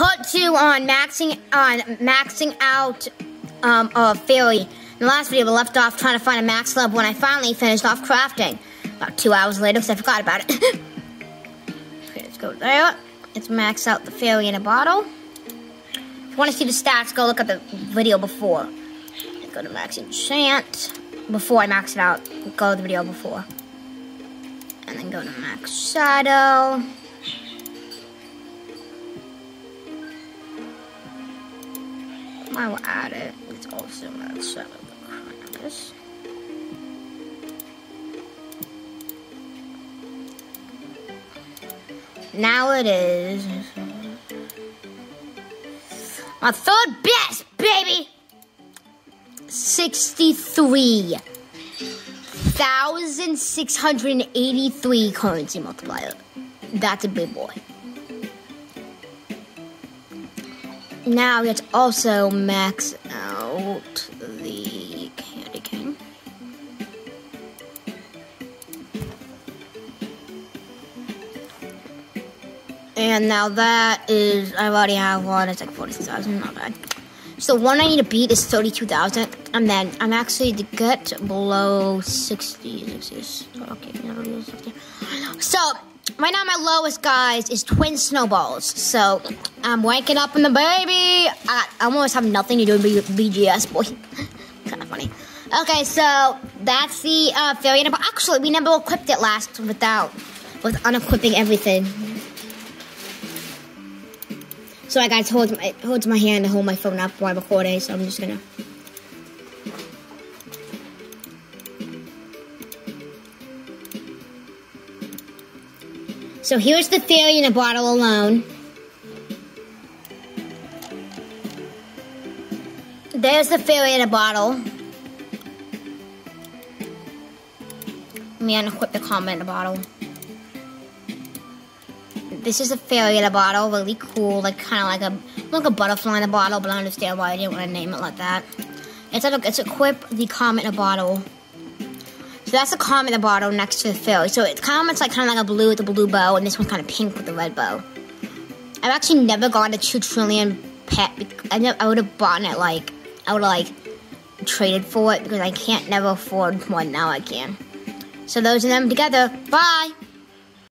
part two on maxing on maxing out um, a fairy. In the last video, we left off trying to find a max level when I finally finished off crafting. About two hours later, because I forgot about it. okay, let's go there. Let's max out the fairy in a bottle. If you want to see the stats, go look at the video before. Go to max enchant. Before I max it out, go to the video before. And then go to max shadow. I will add it. It's also max shadow the. Now it is my third best, baby. 63,683 currency multiplier. That's a big boy. Now let's also max out the Candy King. And now that is, I already have one, it's like 46,000, not bad. So one I need to beat is 32,000, and then I'm actually to get below 60. 60 okay, so right now my lowest, guys, is twin snowballs. So I'm waking up in the baby. I, I almost have nothing to do with BGS, boy. kind of funny. Okay, so that's the uh, fairy. Actually, we never equipped it last without, with unequipping everything. So I got to hold my, holds my hand to hold my phone up while I'm recording, so I'm just gonna. So here's the fairy in a bottle alone. There's the fairy in a bottle. Let me unequip the comet in a bottle this is a fairy in a bottle, really cool, like kind of like a like a butterfly in a bottle, but I understand why I didn't want to name it like that. It's like it's equip the comet in a bottle. So that's the comet in a bottle next to the fill. So it's kind of much like kind of like a blue with a blue bow, and this one's kind of pink with a red bow. I've actually never got a two trillion pet. I, I would have bought it like I would have like traded for it because I can't never afford one now. I can. So those of them together. Bye.